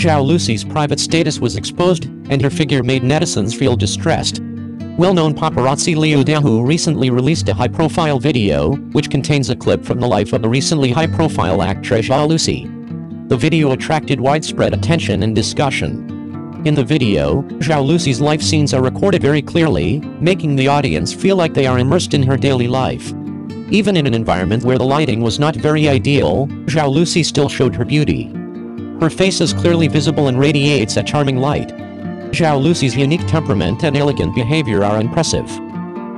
Zhao Lusi's private status was exposed, and her figure made netizens feel distressed. Well-known paparazzi Liu Dahu recently released a high-profile video, which contains a clip from the life of a recently high-profile actress Zhao Lusi. The video attracted widespread attention and discussion. In the video, Zhao Lusi's life scenes are recorded very clearly, making the audience feel like they are immersed in her daily life. Even in an environment where the lighting was not very ideal, Zhao Lusi still showed her beauty. Her face is clearly visible and radiates a charming light. Zhao Lusi's unique temperament and elegant behavior are impressive.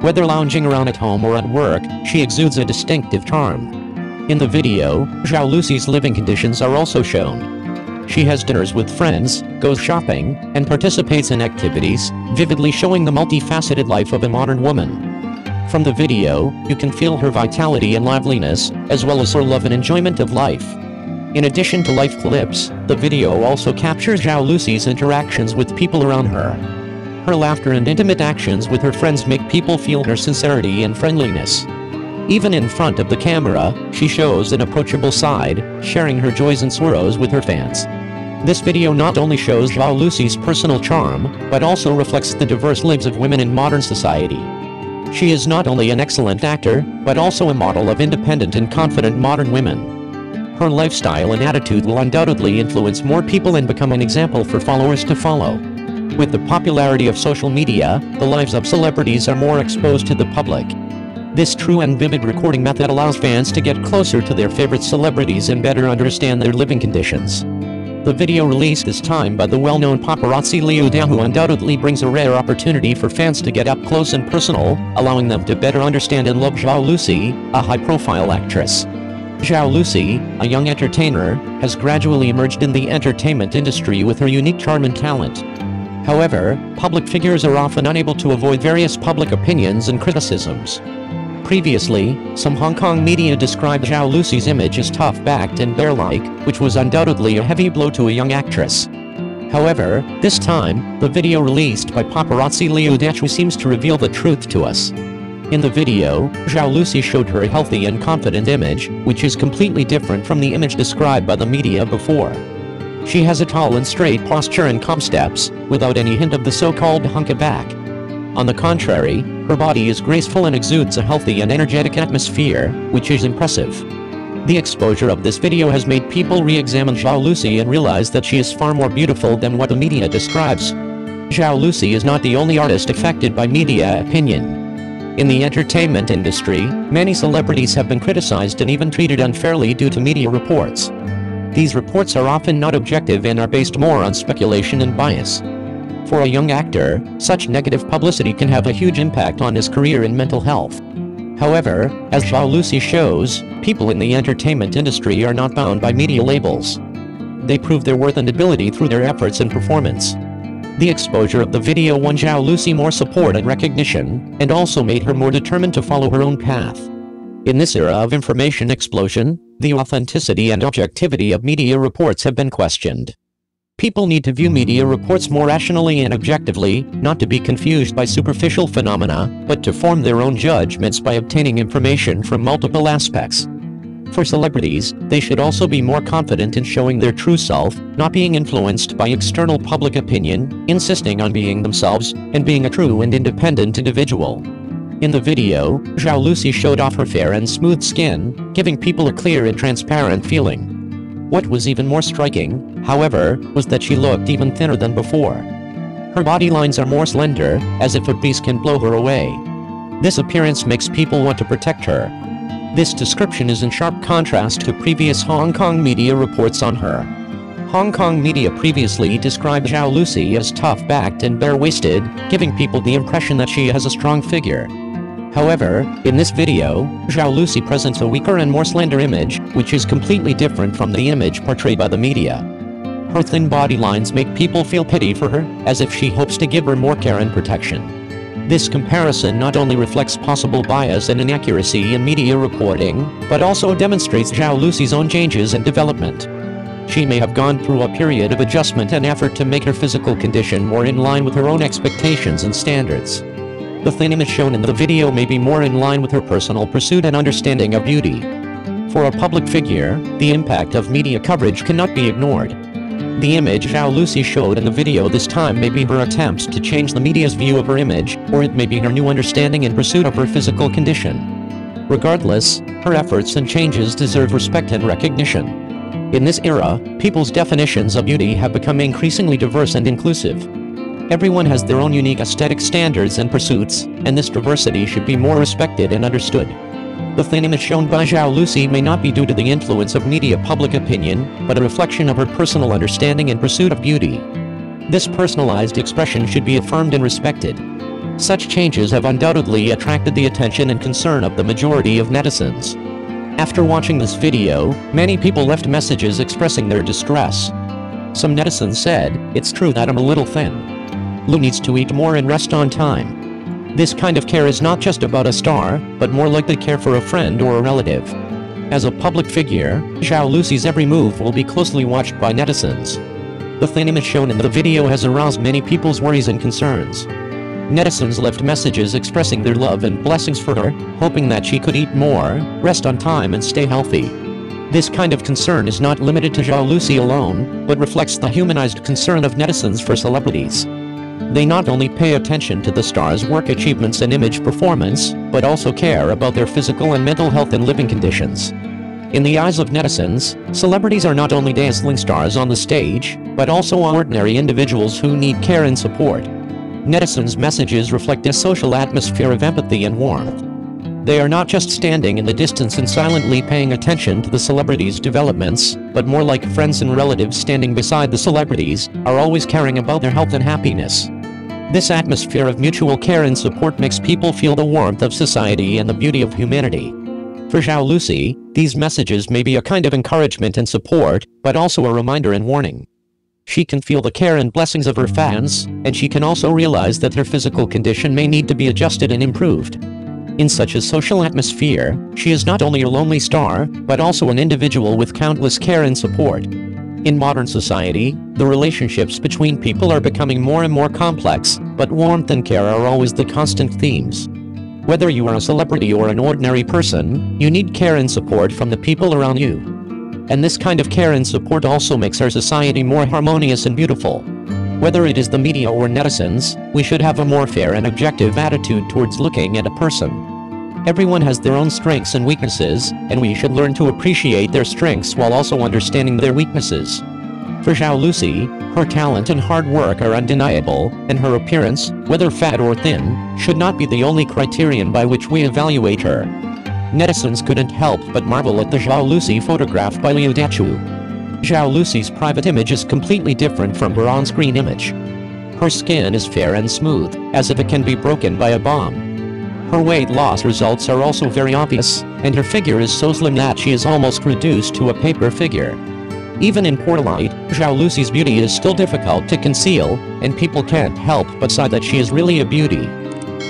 Whether lounging around at home or at work, she exudes a distinctive charm. In the video, Zhao Lusi's living conditions are also shown. She has dinners with friends, goes shopping, and participates in activities, vividly showing the multifaceted life of a modern woman. From the video, you can feel her vitality and liveliness, as well as her love and enjoyment of life. In addition to life clips, the video also captures Zhao Lusi's interactions with people around her. Her laughter and intimate actions with her friends make people feel her sincerity and friendliness. Even in front of the camera, she shows an approachable side, sharing her joys and sorrows with her fans. This video not only shows Zhao Lusi's personal charm, but also reflects the diverse lives of women in modern society. She is not only an excellent actor, but also a model of independent and confident modern women. Her lifestyle and attitude will undoubtedly influence more people and become an example for followers to follow. With the popularity of social media, the lives of celebrities are more exposed to the public. This true and vivid recording method allows fans to get closer to their favorite celebrities and better understand their living conditions. The video released this time by the well-known paparazzi Liu Dahu undoubtedly brings a rare opportunity for fans to get up close and personal, allowing them to better understand and love Zhao Lusi, a high-profile actress. Zhao Lusi, a young entertainer, has gradually emerged in the entertainment industry with her unique charm and talent. However, public figures are often unable to avoid various public opinions and criticisms. Previously, some Hong Kong media described Zhao Lusi's image as tough-backed and bear-like, which was undoubtedly a heavy blow to a young actress. However, this time, the video released by paparazzi Liu Dahu seems to reveal the truth to us. In the video, Zhao Lusi showed her a healthy and confident image, which is completely different from the image described by the media before. She has a tall and straight posture and calm steps, without any hint of the so-called hunka back. On the contrary, her body is graceful and exudes a healthy and energetic atmosphere, which is impressive. The exposure of this video has made people re-examine Zhao Lusi and realize that she is far more beautiful than what the media describes. Zhao Lusi is not the only artist affected by media opinion. In the entertainment industry, many celebrities have been criticized and even treated unfairly due to media reports. These reports are often not objective and are based more on speculation and bias. For a young actor, such negative publicity can have a huge impact on his career and mental health. However, as Zhao Lusi shows, people in the entertainment industry are not bound by media labels. They prove their worth and ability through their efforts and performance. The exposure of the video won Zhao Lusi more support and recognition, and also made her more determined to follow her own path. In this era of information explosion, the authenticity and objectivity of media reports have been questioned. People need to view media reports more rationally and objectively, not to be confused by superficial phenomena, but to form their own judgments by obtaining information from multiple aspects. For celebrities, they should also be more confident in showing their true self, not being influenced by external public opinion, insisting on being themselves, and being a true and independent individual. In the video, Zhao Lusi showed off her fair and smooth skin, giving people a clear and transparent feeling. What was even more striking, however, was that she looked even thinner than before. Her body lines are more slender, as if a breeze can blow her away. This appearance makes people want to protect her, this description is in sharp contrast to previous Hong Kong media reports on her. Hong Kong media previously described Zhao Lusi as tough-backed and bare-waisted, giving people the impression that she has a strong figure. However, in this video, Zhao Lusi presents a weaker and more slender image, which is completely different from the image portrayed by the media. Her thin body lines make people feel pity for her, as if she hopes to give her more care and protection. This comparison not only reflects possible bias and inaccuracy in media reporting, but also demonstrates Zhao Lusi's own changes and development. She may have gone through a period of adjustment and effort to make her physical condition more in line with her own expectations and standards. The thin image shown in the video may be more in line with her personal pursuit and understanding of beauty. For a public figure, the impact of media coverage cannot be ignored. The image Zhao Lusi showed in the video this time may be her attempt to change the media's view of her image, or it may be her new understanding in pursuit of her physical condition. Regardless, her efforts and changes deserve respect and recognition. In this era, people's definitions of beauty have become increasingly diverse and inclusive. Everyone has their own unique aesthetic standards and pursuits, and this diversity should be more respected and understood. The thin image shown by Zhao Lusi may not be due to the influence of media public opinion, but a reflection of her personal understanding and pursuit of beauty. This personalized expression should be affirmed and respected. Such changes have undoubtedly attracted the attention and concern of the majority of netizens. After watching this video, many people left messages expressing their distress. Some netizens said, it's true that I'm a little thin. Lu needs to eat more and rest on time. This kind of care is not just about a star, but more like the care for a friend or a relative. As a public figure, Zhao Lusi's every move will be closely watched by netizens. The thin image shown in the video has aroused many people's worries and concerns. Netizens left messages expressing their love and blessings for her, hoping that she could eat more, rest on time and stay healthy. This kind of concern is not limited to Zhao Lusi alone, but reflects the humanized concern of netizens for celebrities. They not only pay attention to the star's work achievements and image performance, but also care about their physical and mental health and living conditions. In the eyes of netizens, celebrities are not only dazzling stars on the stage, but also ordinary individuals who need care and support. Netizens' messages reflect a social atmosphere of empathy and warmth. They are not just standing in the distance and silently paying attention to the celebrities' developments, but more like friends and relatives standing beside the celebrities, are always caring about their health and happiness. This atmosphere of mutual care and support makes people feel the warmth of society and the beauty of humanity. For Zhao Lusi, these messages may be a kind of encouragement and support, but also a reminder and warning. She can feel the care and blessings of her fans, and she can also realize that her physical condition may need to be adjusted and improved. In such a social atmosphere, she is not only a lonely star, but also an individual with countless care and support. In modern society, the relationships between people are becoming more and more complex, but warmth and care are always the constant themes. Whether you are a celebrity or an ordinary person, you need care and support from the people around you. And this kind of care and support also makes our society more harmonious and beautiful. Whether it is the media or netizens, we should have a more fair and objective attitude towards looking at a person. Everyone has their own strengths and weaknesses, and we should learn to appreciate their strengths while also understanding their weaknesses. For Zhao Lusi, her talent and hard work are undeniable, and her appearance, whether fat or thin, should not be the only criterion by which we evaluate her. Netizens couldn't help but marvel at the Zhao Lusi photographed by Liu Dachu. Zhao Lusi's private image is completely different from her on-screen image. Her skin is fair and smooth, as if it can be broken by a bomb. Her weight loss results are also very obvious, and her figure is so slim that she is almost reduced to a paper figure. Even in poor light, Zhao Lusi's beauty is still difficult to conceal, and people can't help but say that she is really a beauty.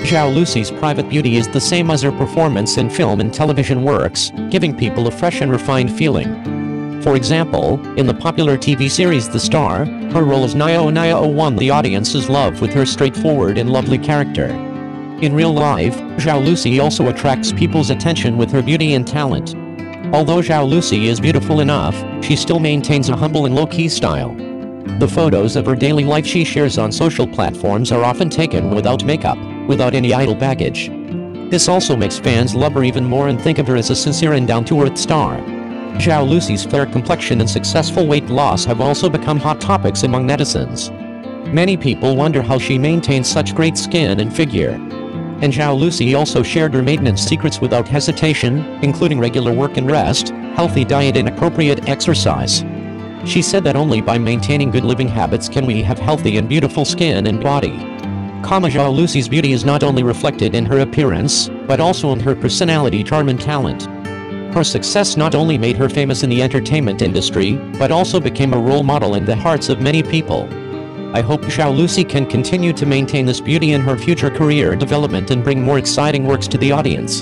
Zhao Lusi's private beauty is the same as her performance in film and television works, giving people a fresh and refined feeling. For example, in the popular TV series The Star, her role as Niao Niao won the audience's love with her straightforward and lovely character. In real life, Zhao Lusi also attracts people's attention with her beauty and talent. Although Zhao Lusi is beautiful enough, she still maintains a humble and low-key style. The photos of her daily life she shares on social platforms are often taken without makeup, without any idle baggage. This also makes fans love her even more and think of her as a sincere and down-to-earth star. Zhao Lusi's fair complexion and successful weight loss have also become hot topics among netizens. Many people wonder how she maintains such great skin and figure and Zhao Lusi also shared her maintenance secrets without hesitation, including regular work and rest, healthy diet and appropriate exercise. She said that only by maintaining good living habits can we have healthy and beautiful skin and body. Kama Zhao Lusi's beauty is not only reflected in her appearance, but also in her personality charm and talent. Her success not only made her famous in the entertainment industry, but also became a role model in the hearts of many people. I hope Zhao Lusi can continue to maintain this beauty in her future career development and bring more exciting works to the audience.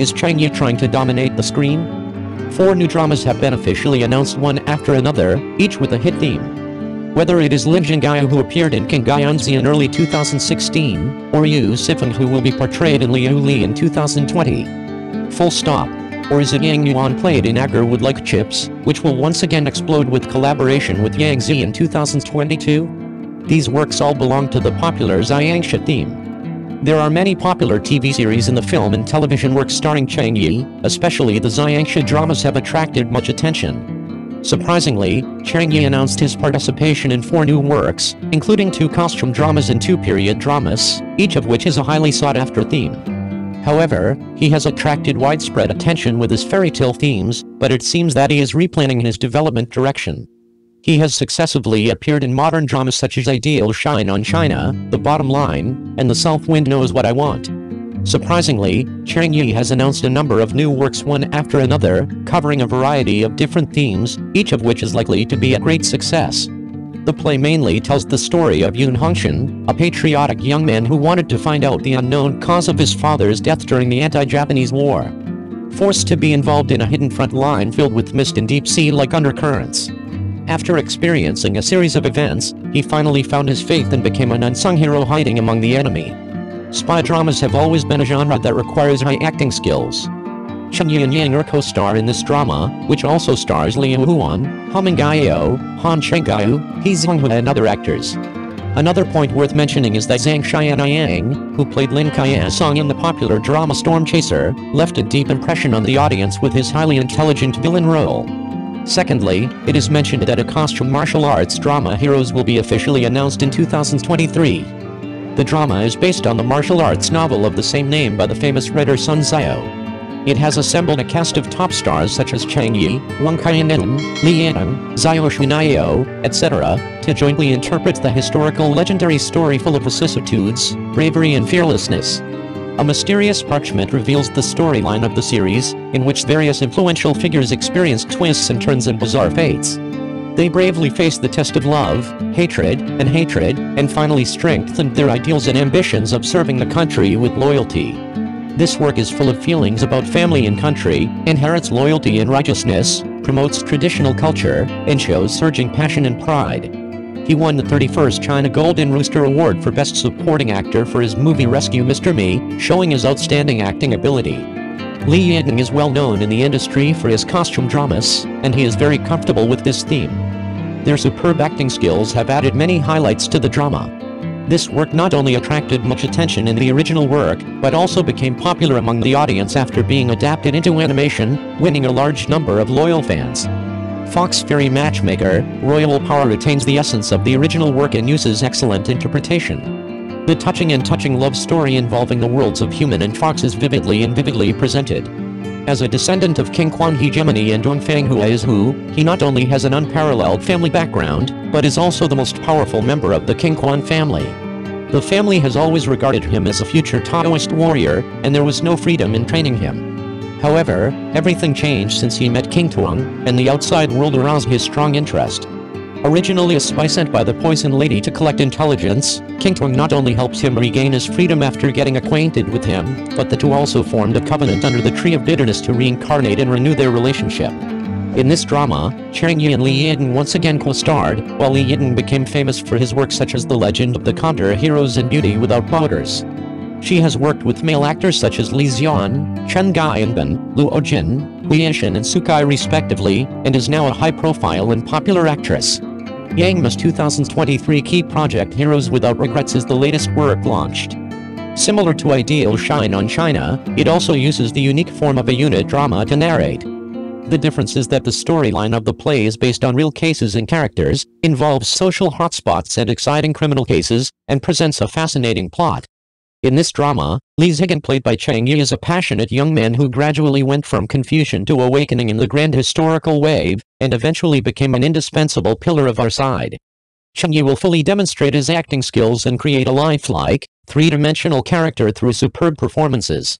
Is Cheng Yi trying to dominate the screen? Four new dramas have been officially announced one after another, each with a hit theme. Whether it is Lin Zhenghao who appeared in King Gyanzi in early 2016, or Yu Sifeng who will be portrayed in Liu Li in 2020. Full stop. Or is it Yang Yuan played in Agar would like chips, which will once again explode with collaboration with Yang Zi in 2022? These works all belong to the popular Xianxia theme. There are many popular TV series in the film and television works starring Cheng Yi, especially the Xianxia dramas have attracted much attention. Surprisingly, Cheng Yi announced his participation in four new works, including two costume dramas and two period dramas, each of which is a highly sought-after theme. However, he has attracted widespread attention with his fairy tale themes, but it seems that he is replanning his development direction. He has successively appeared in modern dramas such as Ideal Shine on China, The Bottom Line, and The South Wind Knows What I Want. Surprisingly, Cheng Yi has announced a number of new works one after another, covering a variety of different themes, each of which is likely to be a great success. The play mainly tells the story of Yun Hongxian, a patriotic young man who wanted to find out the unknown cause of his father's death during the anti-Japanese war. Forced to be involved in a hidden front line filled with mist and deep sea-like undercurrents. After experiencing a series of events, he finally found his faith and became an unsung hero hiding among the enemy. Spy dramas have always been a genre that requires high acting skills, Cheng Yi and Yang are co-star in this drama, which also stars Liu Huan, Han Mingyao, Han Chenggao, He Zonghua and other actors. Another point worth mentioning is that Zhang Xianyang, who played Lin Song in the popular drama Storm Chaser, left a deep impression on the audience with his highly intelligent villain role. Secondly, it is mentioned that a costume martial arts drama Heroes will be officially announced in 2023. The drama is based on the martial arts novel of the same name by the famous writer Sun Xiao. It has assembled a cast of top stars such as Cheng Yi, Wang Kaiyan, Li Yan, Xiao Shunio, etc., to jointly interpret the historical legendary story full of vicissitudes, bravery and fearlessness. A mysterious parchment reveals the storyline of the series, in which various influential figures experience twists and turns and bizarre fates. They bravely face the test of love, hatred, and hatred, and finally strengthened their ideals and ambitions of serving the country with loyalty. This work is full of feelings about family and country, inherits loyalty and righteousness, promotes traditional culture, and shows surging passion and pride. He won the 31st China Golden Rooster Award for Best Supporting Actor for his movie Rescue Mr. Me, showing his outstanding acting ability. Li Ying is well known in the industry for his costume dramas, and he is very comfortable with this theme. Their superb acting skills have added many highlights to the drama. This work not only attracted much attention in the original work, but also became popular among the audience after being adapted into animation, winning a large number of loyal fans. Fox Fairy Matchmaker, Royal Power retains the essence of the original work and uses excellent interpretation. The touching and touching love story involving the worlds of human and fox is vividly and vividly presented. As a descendant of King Quan hegemony and Dongfang Hua is Hu, he not only has an unparalleled family background, but is also the most powerful member of the King Quan family. The family has always regarded him as a future Taoist warrior, and there was no freedom in training him. However, everything changed since he met King Tuong, and the outside world aroused his strong interest. Originally a spy sent by the Poison Lady to collect intelligence, King Tuong not only helps him regain his freedom after getting acquainted with him, but the two also formed a covenant under the Tree of Bitterness to reincarnate and renew their relationship. In this drama, Cheng Yi and Li Ying once again co-starred, while Li Ying became famous for his work such as The Legend of the Condor Heroes and Beauty Without Borders. She has worked with male actors such as Li Xian, Chen Gaiyanben, Luo Jin, Hui Yishan and Sukai respectively, and is now a high-profile and popular actress. Yang Ma's 2023 key project Heroes Without Regrets is the latest work launched. Similar to Ideal Shine on China, it also uses the unique form of a unit drama to narrate. The difference is that the storyline of the play is based on real cases and characters, involves social hotspots and exciting criminal cases, and presents a fascinating plot. In this drama, Li Zigan played by Cheng Yi is a passionate young man who gradually went from confusion to awakening in the grand historical wave, and eventually became an indispensable pillar of our side. Cheng Yi will fully demonstrate his acting skills and create a lifelike, three-dimensional character through superb performances.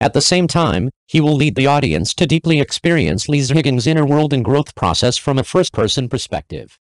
At the same time, he will lead the audience to deeply experience Li Zhiging's inner world and growth process from a first-person perspective.